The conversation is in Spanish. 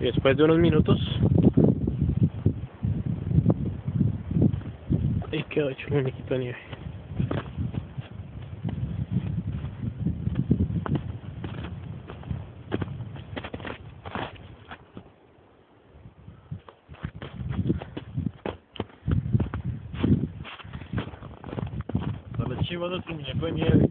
Y después de unos minutos... Ahí quedó hecho un muñequito de nieve. Para las chivas otro muñeco de nieve.